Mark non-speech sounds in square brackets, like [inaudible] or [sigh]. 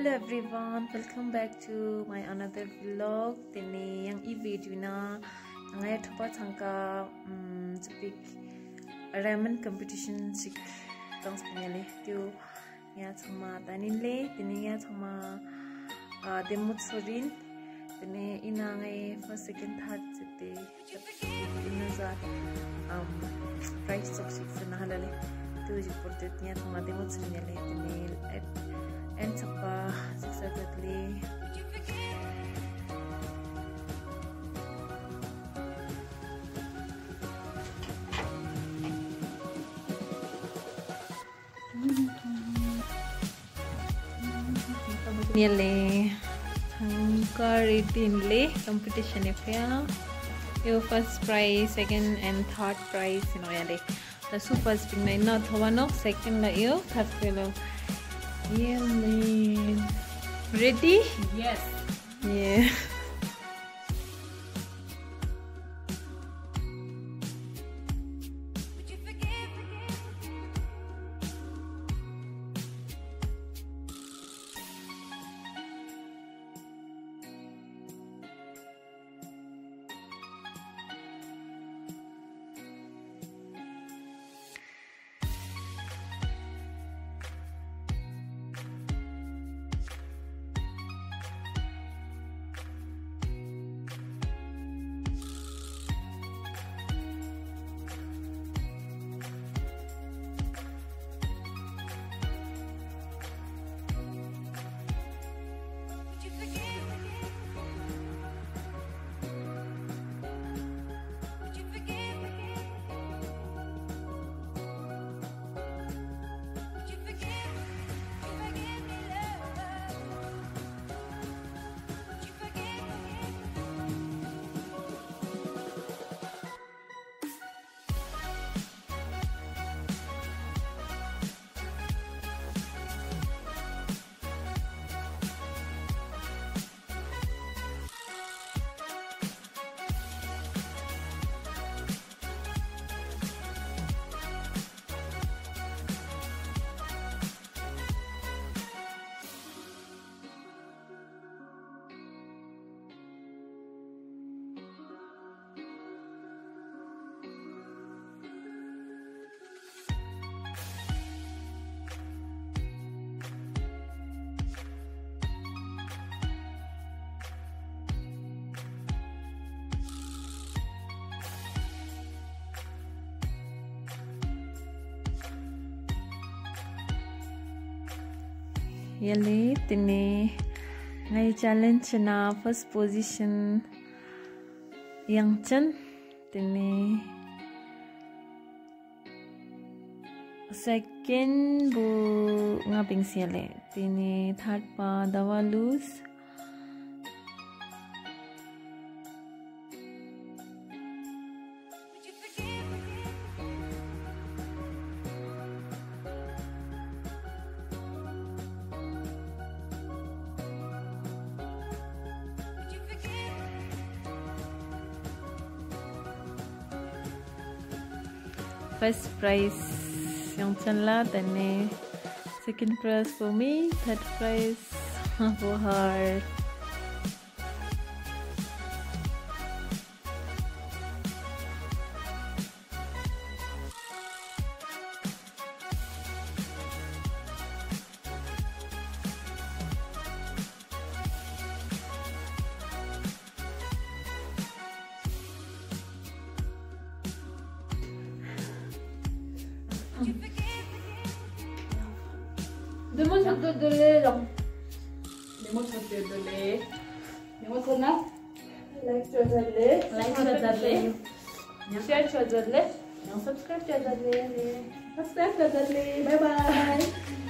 hello everyone welcome back to my another vlog tene yang i video na ngai thopa changka um chupik ramen competition sik tangs pinale tu ya chama tanin le tene ya chama de mut sorin tene ina ngai first second third chite ina za um price of six na halale nya chama demut sorin le tene and successfully Nearly car 18 le competition if yeah your first prize second and third prize you know yeah the super spin not one second la you third fellow Yummy. Ready? Yes. Yeah. yale tine ngai challenge na first position. Yangchen tine second bu nga ping tine third pa dawa lose first prize yang Chandler dan ni second prize for me. Third prize [laughs] for her Demande-le-leur. Demande-le-leur. Demande-le-leur. Like-le-le. Like-le-le. Share-le-le. Subscribe-le. Subscribe-le. Bye-bye.